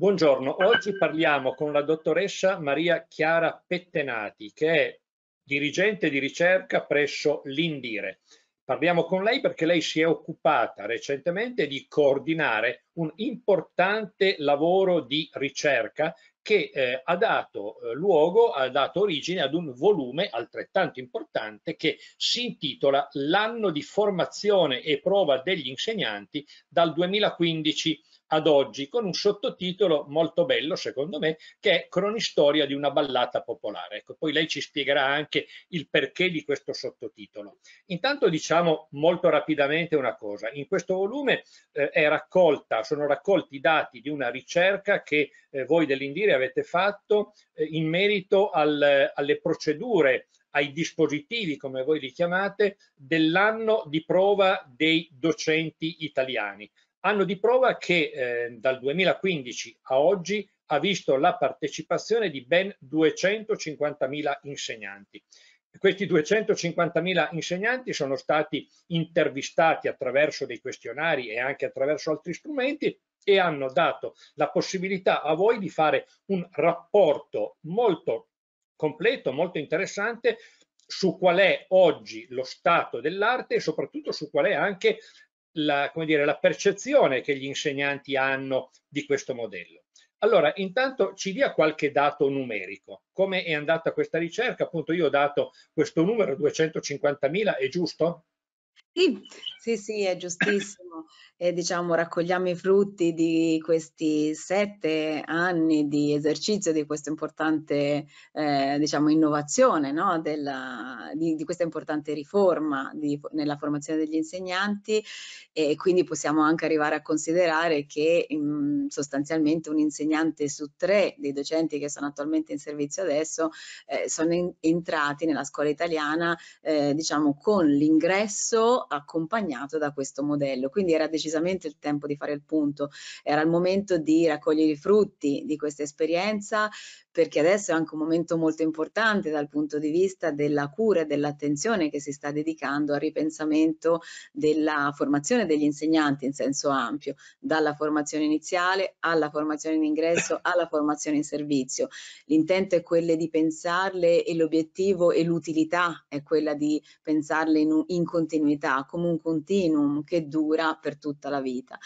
Buongiorno, oggi parliamo con la dottoressa Maria Chiara Pettenati, che è dirigente di ricerca presso l'Indire. Parliamo con lei perché lei si è occupata recentemente di coordinare un importante lavoro di ricerca che eh, ha dato eh, luogo, ha dato origine ad un volume altrettanto importante che si intitola L'anno di formazione e prova degli insegnanti dal 2015 ad oggi con un sottotitolo molto bello secondo me che è Cronistoria di una ballata popolare. Ecco, poi lei ci spiegherà anche il perché di questo sottotitolo. Intanto diciamo molto rapidamente una cosa, in questo volume eh, raccolta, sono raccolti i dati di una ricerca che eh, voi dell'Indire avete fatto eh, in merito al, alle procedure ai dispositivi, come voi li chiamate, dell'anno di prova dei docenti italiani anno di prova che eh, dal 2015 a oggi ha visto la partecipazione di ben 250.000 insegnanti. Questi 250.000 insegnanti sono stati intervistati attraverso dei questionari e anche attraverso altri strumenti e hanno dato la possibilità a voi di fare un rapporto molto completo, molto interessante su qual è oggi lo stato dell'arte e soprattutto su qual è anche la, dire, la percezione che gli insegnanti hanno di questo modello. Allora, intanto ci dia qualche dato numerico. Come è andata questa ricerca? Appunto, io ho dato questo numero, 250.000, è giusto? Sì, sì, sì, è giustissimo. E diciamo raccogliamo i frutti di questi sette anni di esercizio di questa importante eh, diciamo, innovazione, no? Della, di, di, questa importante riforma di, nella formazione degli insegnanti e quindi possiamo anche arrivare a considerare che mh, mm, sostanzialmente un insegnante su tre dei docenti che sono attualmente in servizio adesso eh, sono in, entrati nella scuola italiana eh, diciamo con l'ingresso accompagnato da questo modello. Quindi era decisamente il tempo di fare il punto, era il momento di raccogliere i frutti di questa esperienza perché adesso è anche un momento molto importante dal punto di vista della cura e dell'attenzione che si sta dedicando al ripensamento della formazione degli insegnanti in senso ampio, dalla formazione iniziale alla formazione in ingresso alla formazione in servizio. L'intento è quello di pensarle e l'obiettivo e l'utilità è quella di pensarle in, in continuità, come un continuum che dura per tutta la vita.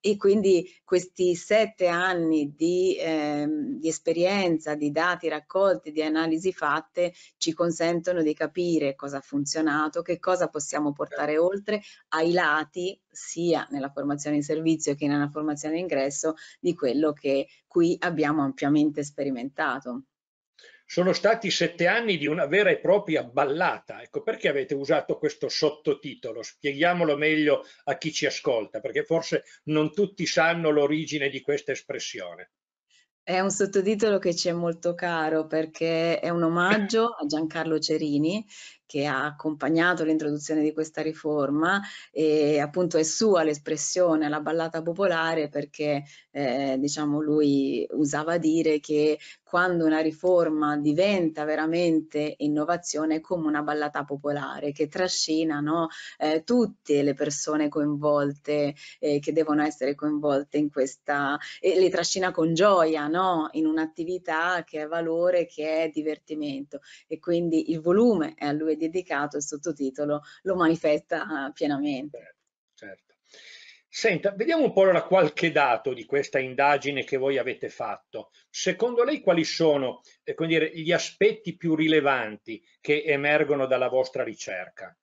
E quindi questi sette anni di, eh, di, esperienza, di dati raccolti, di analisi fatte ci consentono di capire cosa ha funzionato, che cosa possiamo portare oltre ai lati sia nella formazione in servizio che nella formazione in ingresso di quello che qui abbiamo ampiamente sperimentato sono stati sette anni di una vera e propria ballata. Ecco, perché avete usato questo sottotitolo? Spieghiamolo meglio a chi ci ascolta, perché forse non tutti sanno l'origine di questa espressione. È un sottotitolo che ci è molto caro perché è un omaggio a Giancarlo Cerini che ha accompagnato l'introduzione di questa riforma e appunto è sua l'espressione la ballata popolare perché eh, diciamo lui usava dire che quando una riforma diventa veramente innovazione è come una ballata popolare che trascina no, eh, tutte le persone coinvolte eh, che devono essere coinvolte in questa e le trascina con gioia no, in un'attività che è valore, che è divertimento. E quindi il volume è a lui dedicato, il sottotitolo lo manifesta uh, pienamente. Certo. Senta, vediamo un po' allora qualche dato di questa indagine che voi avete fatto. Secondo lei quali sono eh, dire, gli aspetti più rilevanti che emergono dalla vostra ricerca?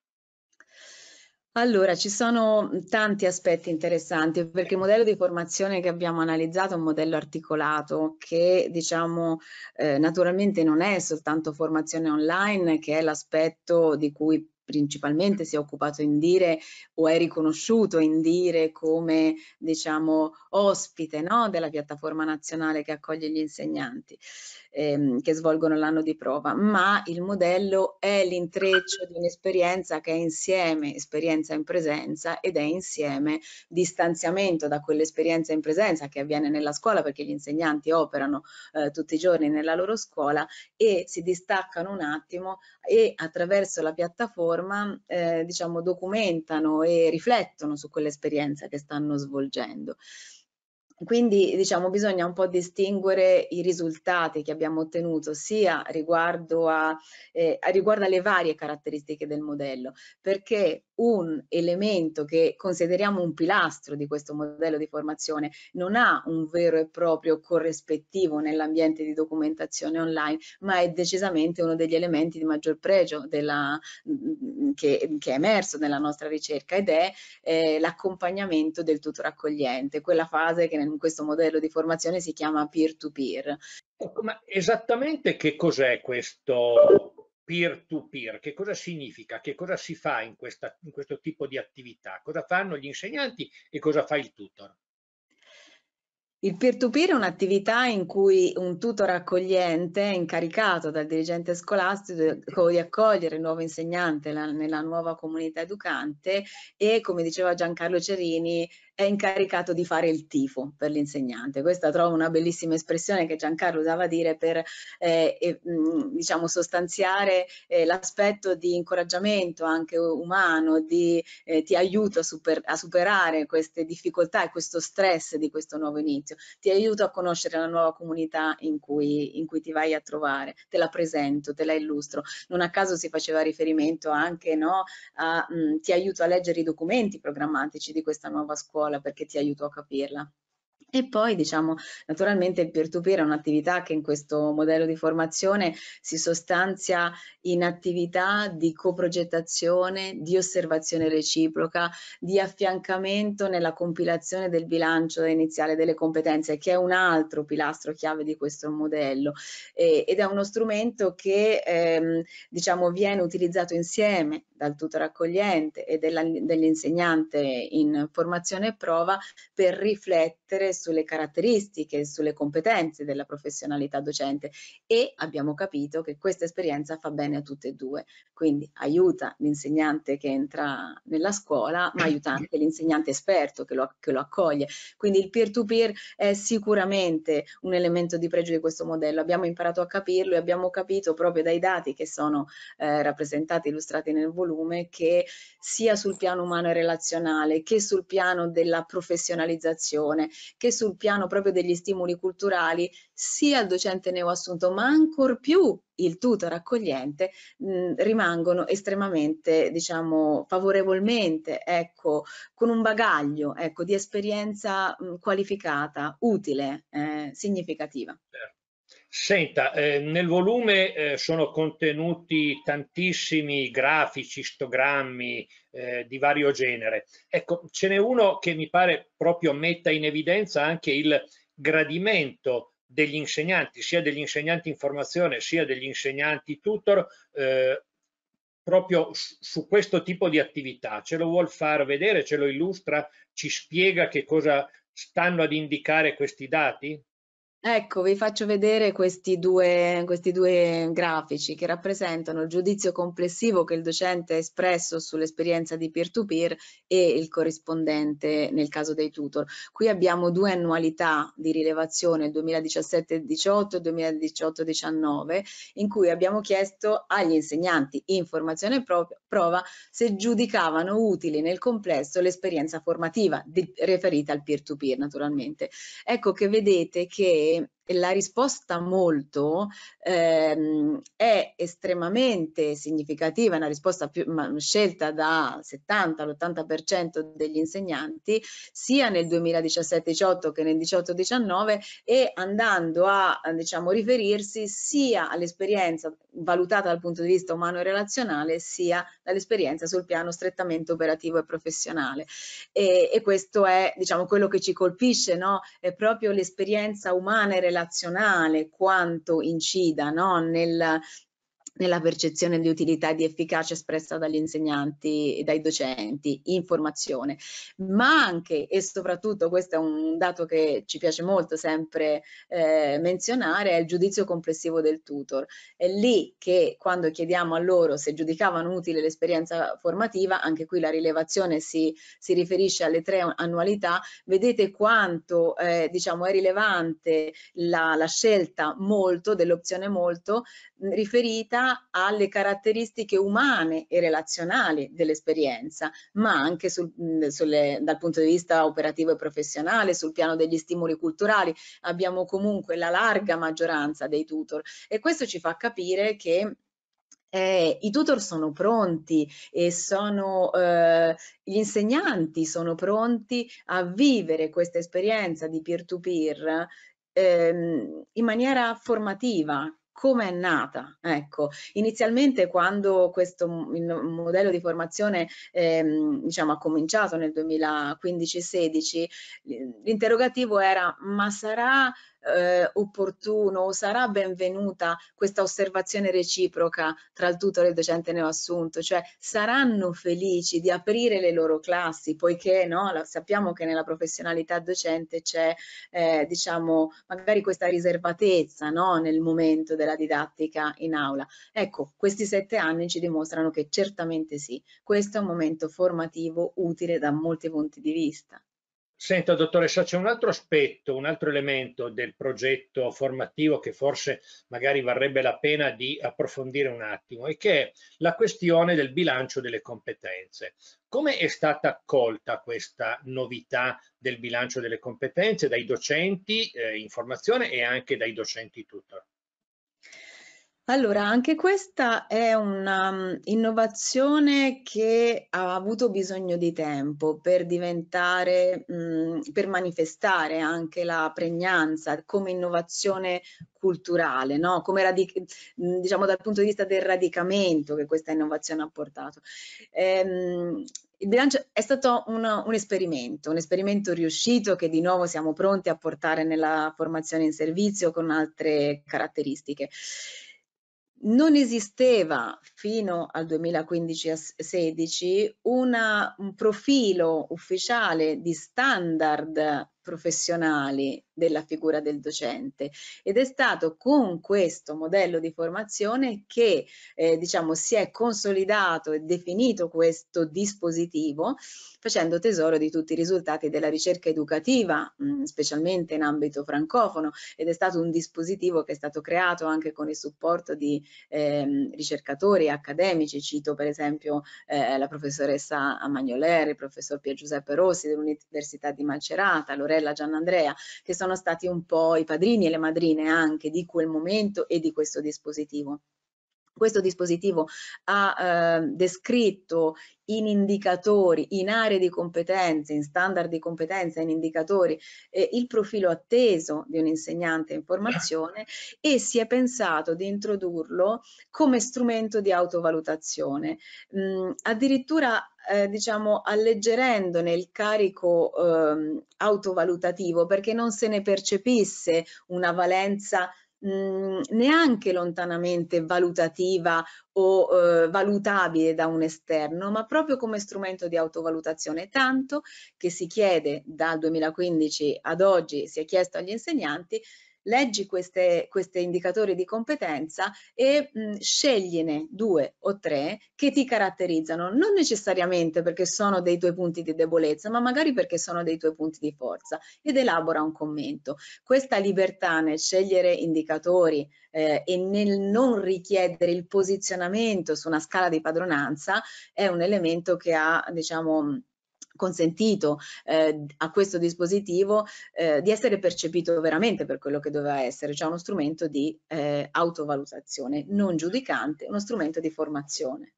Allora, ci sono tanti aspetti interessanti perché il modello di formazione che abbiamo analizzato è un modello articolato che diciamo eh, naturalmente non è soltanto formazione online che è l'aspetto di cui principalmente si è occupato in dire o è riconosciuto in dire come diciamo ospite no, della piattaforma nazionale che accoglie gli insegnanti ehm, che svolgono l'anno di prova, ma il modello è l'intreccio di un'esperienza che è insieme esperienza in presenza ed è insieme distanziamento da quell'esperienza in presenza che avviene nella scuola perché gli insegnanti operano eh, tutti i giorni nella loro scuola e si distaccano un attimo e attraverso la piattaforma eh, diciamo documentano e riflettono su quell'esperienza che stanno svolgendo. Quindi diciamo bisogna un po' distinguere i risultati che abbiamo ottenuto sia riguardo, a, eh, riguardo alle varie caratteristiche del modello, perché un elemento che consideriamo un pilastro di questo modello di formazione non ha un vero e proprio corrispettivo nell'ambiente di documentazione online, ma è decisamente uno degli elementi di maggior pregio della, mm, che, che, è emerso nella nostra ricerca ed è eh, l'accompagnamento del tutor accogliente, quella fase che in questo modello di formazione si chiama peer-to-peer. Ma esattamente che cos'è questo peer-to-peer? -peer? Che cosa significa? Che cosa si fa in, questa, in questo tipo di attività? Cosa fanno gli insegnanti e cosa fa il tutor? Il peer-to-peer è un'attività in cui un tutor accogliente è incaricato dal dirigente scolastico di accogliere il nuovo insegnante nella nuova comunità educante e, come diceva Giancarlo Cerini, è incaricato di fare il tifo per l'insegnante. Questa trovo una bellissima espressione che Giancarlo usava dire per eh, eh, diciamo sostanziare eh, l'aspetto di incoraggiamento anche umano, di eh, ti aiuto a, super, a, superare queste difficoltà e questo stress di questo nuovo inizio, ti aiuto a conoscere la nuova comunità in cui, in cui ti vai a trovare, te la presento, te la illustro. Non a caso si faceva riferimento anche no, a mh, ti aiuto a leggere i documenti programmatici di questa nuova scuola scuola perché ti aiuto a capirla. E poi diciamo naturalmente il peer-to-peer è un'attività che in questo modello di formazione si sostanzia in attività di coprogettazione, di osservazione reciproca, di affiancamento nella compilazione del bilancio iniziale delle competenze che è un altro pilastro chiave di questo modello eh, ed è uno strumento che ehm, diciamo viene utilizzato insieme dal tutor accogliente e dell'insegnante in formazione e prova per riflettere sulle caratteristiche, sulle competenze della professionalità docente. E abbiamo capito che questa esperienza fa bene a tutte e due, quindi aiuta l'insegnante che entra nella scuola, ma aiuta anche l'insegnante esperto che lo, che lo accoglie. Quindi il peer-to-peer -peer è sicuramente un elemento di pregio di questo modello, abbiamo imparato a capirlo e abbiamo capito proprio dai dati che sono eh, rappresentati, illustrati nel volume, che sia sul piano umano e relazionale, che sul piano della professionalizzazione, che sul piano proprio degli stimoli culturali, sia il docente neoassunto, ma ancor più il tutor accogliente mh, rimangono estremamente, diciamo, favorevolmente, ecco, con un bagaglio, ecco, di esperienza mh, qualificata, utile, eh, significativa. Certo. Senta, eh, nel volume eh, sono contenuti tantissimi grafici, stogrammi eh, di vario genere. Ecco, ce n'è uno che mi pare proprio metta in evidenza anche il gradimento degli insegnanti, sia degli insegnanti in formazione sia degli insegnanti tutor, eh, proprio su questo tipo di attività. Ce lo vuol far vedere, ce lo illustra, ci spiega che cosa stanno ad indicare questi dati? Ecco, vi faccio vedere questi due, questi due grafici che rappresentano il giudizio complessivo che il docente ha espresso sull'esperienza di peer-to-peer -peer e il corrispondente nel caso dei tutor. Qui abbiamo due annualità di rilevazione, 2017-18 e 2018-19, in cui abbiamo chiesto agli insegnanti in formazione prova se giudicavano utili nel complesso l'esperienza formativa riferita al peer-to-peer -peer, naturalmente. Ecco che vedete che eh, la risposta molto ehm, è estremamente significativa, è una risposta più, ma, scelta da 70 all'80% degli insegnanti sia nel 2017-18 che nel 18-19 e andando a diciamo, riferirsi sia all'esperienza valutata dal punto di vista umano e relazionale sia dall'esperienza sul piano strettamente operativo e professionale e, e questo è diciamo quello che ci colpisce no? è proprio l'esperienza umana e relazionale relazionale quanto incida no? nel, nella percezione di utilità e di efficacia espressa dagli insegnanti e dai docenti in formazione, ma anche e soprattutto, questo è un dato che ci piace molto sempre eh, menzionare, è il giudizio complessivo del tutor. È lì che quando chiediamo a loro se giudicavano utile l'esperienza formativa, anche qui la rilevazione si, si riferisce alle tre annualità, vedete quanto eh, diciamo è rilevante la, la scelta molto, dell'opzione molto, riferita alle caratteristiche umane e relazionali dell'esperienza, ma anche sul, sulle, dal punto di vista operativo e professionale, sul piano degli stimoli culturali. Abbiamo comunque la larga maggioranza dei tutor e questo ci fa capire che eh, I tutor sono pronti e sono, eh, gli insegnanti sono pronti a vivere questa esperienza di peer-to-peer ehm, in maniera formativa, come è nata? Ecco, inizialmente quando questo modello di formazione ehm, diciamo, ha cominciato nel 2015-16, l'interrogativo era ma sarà eh, opportuno o sarà benvenuta questa osservazione reciproca tra il tutore e il docente neoassunto, cioè saranno felici di aprire le loro classi, poiché no, sappiamo che nella professionalità docente c'è eh, diciamo magari questa riservatezza no, nel momento della didattica in aula. Ecco, questi sette anni ci dimostrano che certamente sì, questo è un momento formativo utile da molti punti di vista. Senta, dottoressa, c'è un altro aspetto, un altro elemento del progetto formativo che forse magari varrebbe la pena di approfondire un attimo e che è la questione del bilancio delle competenze. Come è stata accolta questa novità del bilancio delle competenze dai docenti eh, in formazione e anche dai docenti tutor? Allora, anche questa è un'innovazione um, che ha avuto bisogno di tempo per diventare, mh, mm, per manifestare anche la pregnanza come innovazione culturale, no? come mm, diciamo dal punto di vista del radicamento che questa innovazione ha portato. Ehm, il bilancio è stato un, un, esperimento, un esperimento riuscito che di nuovo siamo pronti a portare nella formazione in servizio con altre caratteristiche non esisteva fino al 2015-16 un profilo ufficiale di standard professionali della figura del docente. Ed è stato con questo modello di formazione che eh, diciamo si è consolidato e definito questo dispositivo facendo tesoro di tutti i risultati della ricerca educativa mh, mm, specialmente in ambito francofono. Ed è stato un dispositivo che è stato creato anche con il supporto di eh, ricercatori accademici. Cito per esempio eh, la professoressa Magnoleri, il professor Pier Giuseppe Rossi dell'Università di Macerata, Lorena sorella Gianandrea, che sono stati un po' i padrini e le madrine anche di quel momento e di questo dispositivo. Questo dispositivo ha eh, descritto in indicatori, in aree di competenze, in standard di competenza, in indicatori, eh, il profilo atteso di un insegnante in formazione e si è pensato di introdurlo come strumento di autovalutazione. Mm, addirittura eh, diciamo alleggerendone il carico eh, autovalutativo perché non se ne percepisse una valenza mh, mhmm, neanche lontanamente valutativa o eh, valutabile da un esterno, ma proprio come strumento di autovalutazione, tanto che si chiede dal 2015 ad oggi, si è chiesto agli insegnanti leggi questi indicatori di competenza e mh, scegliene due o tre che ti caratterizzano, non necessariamente perché sono dei tuoi punti di debolezza, ma magari perché sono dei tuoi punti di forza ed elabora un commento. Questa libertà nel scegliere indicatori eh, e nel non richiedere il posizionamento su una scala di padronanza è un elemento che ha, diciamo, consentito eh, a questo dispositivo eh, di essere percepito veramente per quello che doveva essere, cioè uno strumento di eh, autovalutazione, non giudicante, uno strumento di formazione.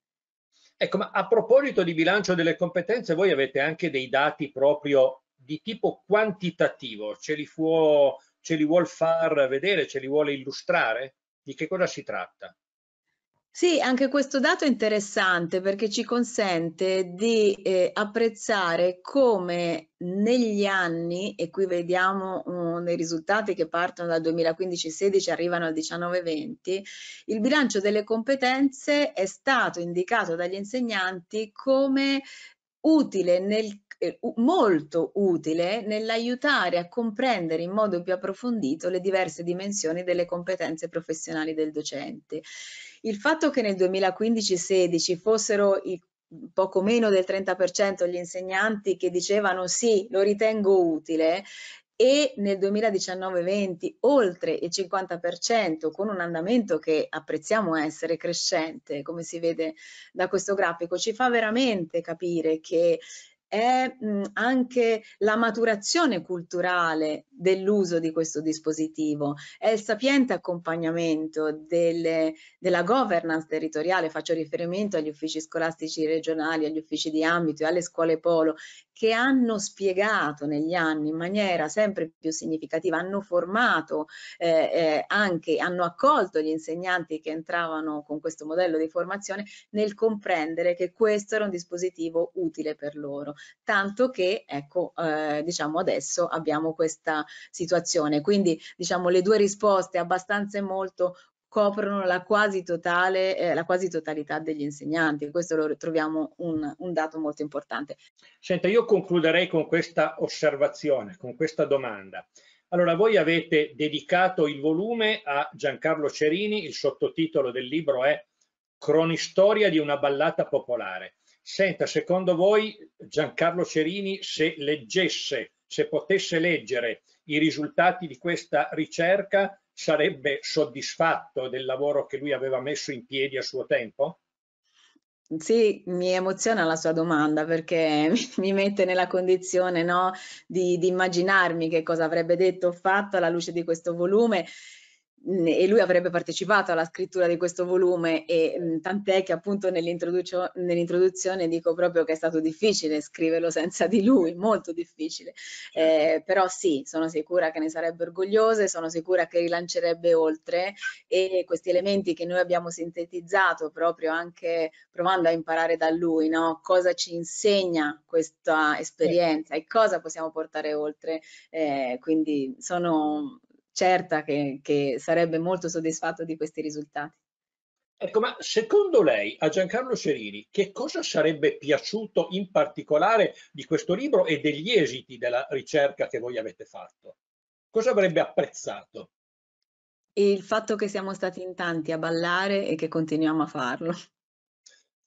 Ecco, ma a proposito di bilancio delle competenze, voi avete anche dei dati proprio di tipo quantitativo, ce li, può, ce li vuol far vedere, ce li vuole illustrare? Di che cosa si tratta? Sì, anche questo dato è interessante perché ci consente di eh, apprezzare come negli anni, e qui vediamo um, risultati che partono dal 2015-16 arrivano al 19-20, il bilancio delle competenze è stato indicato dagli insegnanti come utile nel molto utile nell'aiutare a comprendere in modo più approfondito le diverse dimensioni delle competenze professionali del docente. Il fatto che nel 2015-16 fossero i poco meno del 30% gli insegnanti che dicevano sì, lo ritengo utile, e nel 2019-20 oltre il 50% con un andamento che apprezziamo essere crescente, come si vede da questo grafico, ci fa veramente capire che è mh, anche la maturazione culturale dell'uso di questo dispositivo, è il sapiente accompagnamento delle, della governance territoriale, faccio riferimento agli uffici scolastici regionali, agli uffici di ambito e alle scuole polo, che hanno spiegato negli anni in maniera sempre più significativa, hanno formato eh, eh, anche, hanno accolto gli insegnanti che entravano con questo modello di formazione nel comprendere che questo era un dispositivo utile per loro tanto che ecco eh, diciamo adesso abbiamo questa situazione quindi diciamo le due risposte abbastanza e molto coprono la quasi, totale, eh, la quasi totalità degli insegnanti. Questo lo troviamo un, un, dato molto importante. Senta, io concluderei con questa osservazione, con questa domanda. Allora, voi avete dedicato il volume a Giancarlo Cerini, il sottotitolo del libro è Cronistoria di una ballata popolare. Senta, secondo voi Giancarlo Cerini, se leggesse, se potesse leggere i risultati di questa ricerca, sarebbe soddisfatto del lavoro che lui aveva messo in piedi a suo tempo? Sì, mi emoziona la sua domanda perché mi mette nella condizione no, di, di immaginarmi che cosa avrebbe detto o fatto alla luce di questo volume e lui avrebbe partecipato alla scrittura di questo volume e tant'è che appunto nell'introduzione dico proprio che è stato difficile scriverlo senza di lui, molto difficile, certo. eh, però sì, sono sicura che ne sarebbe orgogliosa e sono sicura che rilancerebbe oltre e questi elementi che noi abbiamo sintetizzato proprio anche provando a imparare da lui, no? cosa ci insegna questa esperienza e cosa possiamo portare oltre, eh, quindi sono certa che, che sarebbe molto soddisfatto di questi risultati. Ecco, ma secondo lei a Giancarlo Cerini che cosa sarebbe piaciuto in particolare di questo libro e degli esiti della ricerca che voi avete fatto? Cosa avrebbe apprezzato? Il fatto che siamo stati in tanti a ballare e che continuiamo a farlo.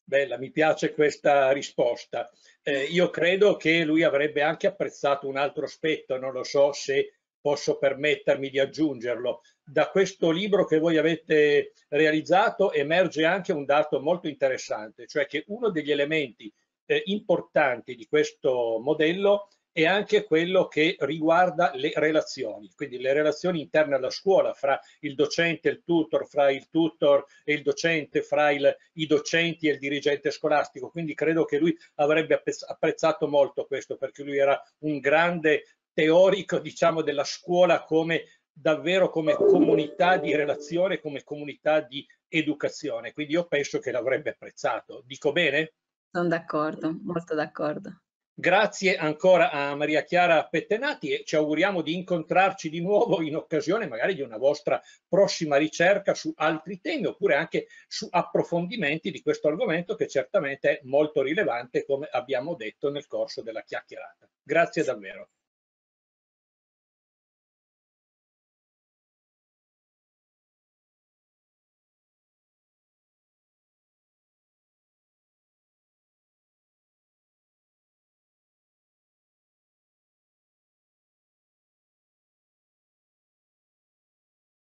Bella, mi piace questa risposta. Eh, io credo che lui avrebbe anche apprezzato un altro aspetto, non lo so se posso permettermi di aggiungerlo. Da questo libro che voi avete realizzato emerge anche un dato molto interessante, cioè che uno degli elementi eh, importanti di questo modello è anche quello che riguarda le relazioni, quindi le relazioni interne alla scuola fra il docente e il tutor, fra il tutor e il docente, fra il, i docenti e il dirigente scolastico. Quindi credo che lui avrebbe apprezzato molto questo perché lui era un grande teorico diciamo della scuola come davvero come comunità di relazione, come comunità di educazione. Quindi io penso che l'avrebbe apprezzato. Dico bene? Sono d'accordo, molto d'accordo. Grazie ancora a Maria Chiara Pettenati e ci auguriamo di incontrarci di nuovo in occasione magari di una vostra prossima ricerca su altri temi oppure anche su approfondimenti di questo argomento che certamente è molto rilevante come abbiamo detto nel corso della chiacchierata. Grazie davvero.